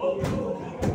Oh,